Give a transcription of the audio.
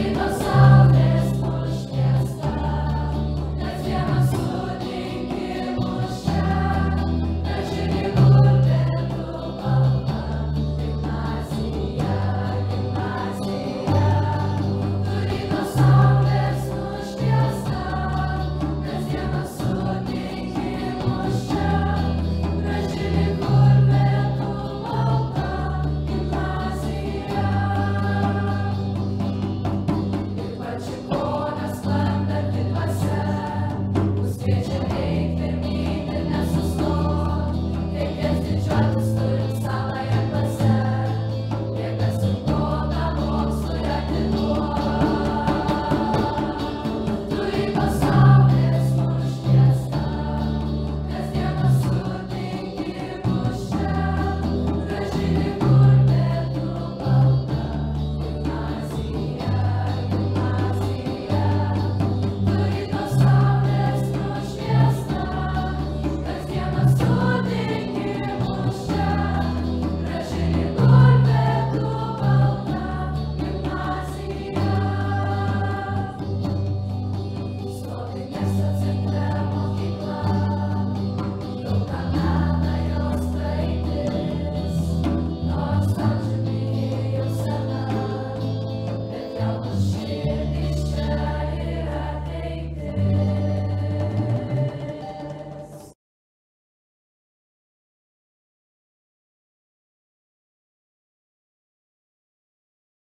Save us.